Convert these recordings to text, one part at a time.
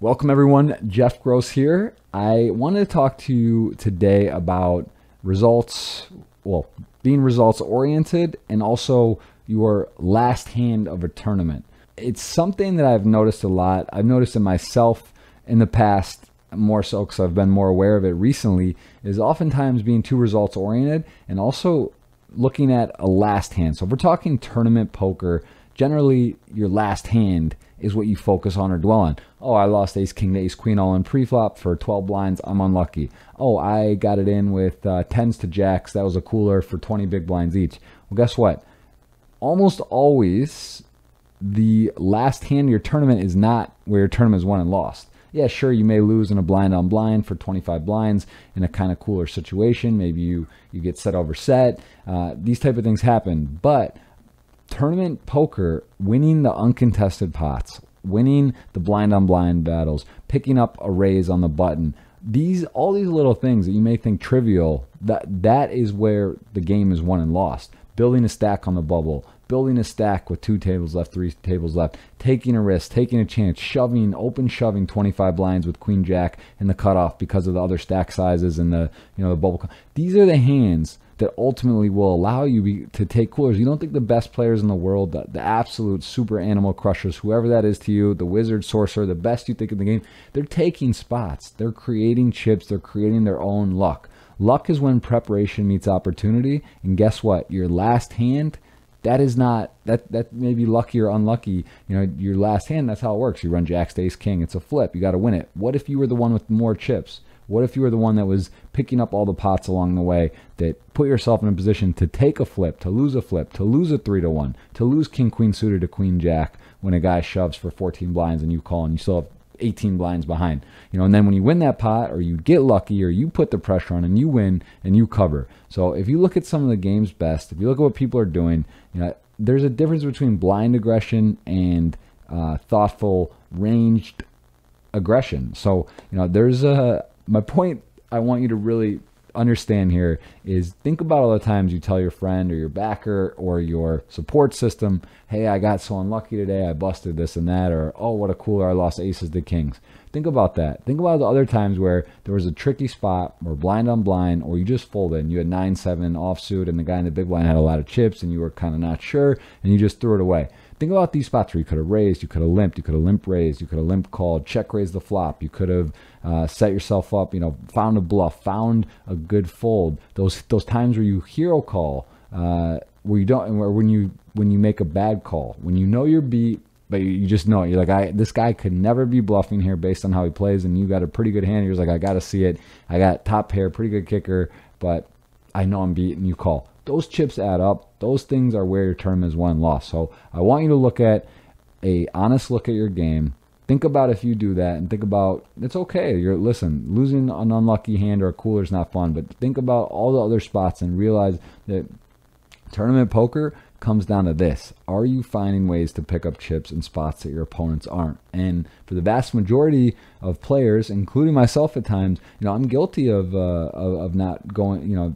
Welcome, everyone. Jeff Gross here. I wanted to talk to you today about results, well, being results oriented and also your last hand of a tournament. It's something that I've noticed a lot. I've noticed in myself in the past, more so because I've been more aware of it recently, is oftentimes being too results oriented and also looking at a last hand. So if we're talking tournament poker, generally your last hand is what you focus on or dwell on. Oh, I lost ace king to ace queen all in preflop for 12 blinds. I'm unlucky. Oh, I got it in with uh, tens to jacks. That was a cooler for 20 big blinds each. Well, guess what? Almost always the last hand of your tournament is not where your tournament is won and lost. Yeah, sure, you may lose in a blind on blind for 25 blinds in a kind of cooler situation. Maybe you, you get set over set. Uh, these type of things happen. But tournament poker, winning the uncontested pots, winning the blind on blind battles, picking up a raise on the button, these all these little things that you may think trivial, that that is where the game is won and lost. Building a stack on the bubble, building a stack with two tables left, three tables left, taking a risk, taking a chance, shoving, open shoving 25 blinds with queen jack in the cutoff because of the other stack sizes and the you know the bubble. These are the hands that ultimately will allow you be, to take coolers. You don't think the best players in the world, the, the, absolute super animal crushers, whoever that is to you, the wizard, sorcerer, the best you think in the game, they're taking spots. They're creating chips. They're creating their own luck. Luck is when preparation meets opportunity. And guess what? Your last hand that is not that that may be lucky or unlucky. You know, your last hand. That's how it works. You run Jack, Ace, King. It's a flip. You got to win it. What if you were the one with more chips? What if you were the one that was picking up all the pots along the way that put yourself in a position to take a flip, to lose a flip, to lose a three to one, to lose King Queen suited to Queen Jack when a guy shoves for 14 blinds and you call and you still have 18 blinds behind. You know, and then when you win that pot or you get lucky or you put the pressure on and you win and you cover. So if you look at some of the game's best, if you look at what people are doing, you know, there's a difference between blind aggression and uh, thoughtful, ranged aggression. So, you know, there's a my point I want you to really understand here is think about all the times you tell your friend or your backer or your support system, hey, I got so unlucky today, I busted this and that, or oh, what a cooler, I lost aces to kings. Think about that. Think about the other times where there was a tricky spot or blind on blind, or you just folded and you had 9 7 offsuit, and the guy in the big blind had a lot of chips and you were kind of not sure and you just threw it away. Think about these spots where you could have raised, you could have limped, you could have limp raised, you could have limp called, check raised the flop, you could have uh, set yourself up, you know, found a bluff, found a good fold. Those those times where you hero call, uh, where you don't, or when you when you make a bad call, when you know you're beat, but you, just know it. You're like, I this guy could never be bluffing here based on how he plays, and you got a pretty good hand. You're like, I got to see it. I got top pair, pretty good kicker, but I know I'm beat, and you call those chips add up. Those things are where your tournament is won and lost. So I want you to look at a honest look at your game. Think about if you do that, and think about it's okay. You're listen, losing an unlucky hand or a cooler is not fun, but think about all the other spots and realize that tournament poker comes down to this: Are you finding ways to pick up chips in spots that your opponents aren't? And for the vast majority of players, including myself at times, you know, I'm guilty of uh, of, of not going, you know,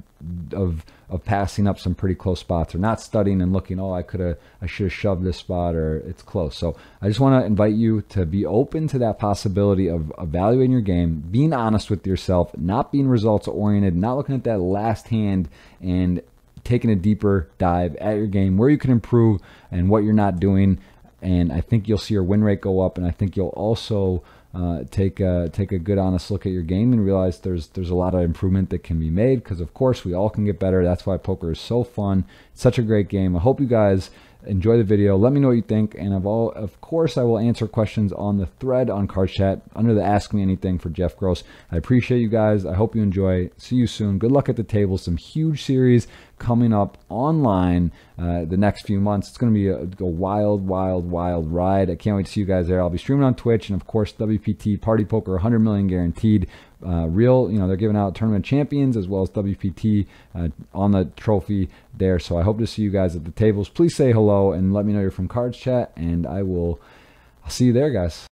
of of passing up some pretty close spots or not studying and looking, oh, I could have, I should have shoved this spot or it's close. So I just want to invite you to be open to that possibility of evaluating your game, being honest with yourself, not being results oriented, not looking at that last hand and taking a deeper dive at your game, where you can improve and what you're not doing. And I think you'll see your win rate go up. And I think you'll also uh, take a, take a good honest look at your game and realize there's there's a lot of improvement that can be made because of course we all can get better. That's why poker is so fun. It's such a great game. I hope you guys enjoy the video. Let me know what you think. And of all, of course, I will answer questions on the thread on Card Chat under the Ask Me Anything for Jeff Gross. I appreciate you guys. I hope you enjoy. See you soon. Good luck at the table. Some huge series coming up online uh, the next few months. It's going to be a, a, wild, wild, wild ride. I can't wait to see you guys there. I'll be streaming on Twitch and, of course, WPT partypoker 100 million guaranteed uh, real, you know, they're giving out tournament champions as well as WPT uh, on the trophy there. So I hope to see you guys at the tables. Please say hello and let me know you're from CardsChat, and I will I'll see you there, guys.